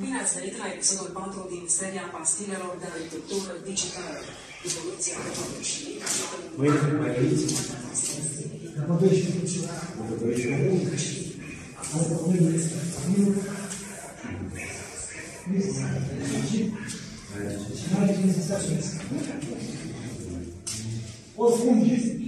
Bine ați venit la episodul 4 din seria pastilelor de agricultură digitală. Evoluția tehnologiei. O fungi. Care sunt Spre perioada următoare, deci o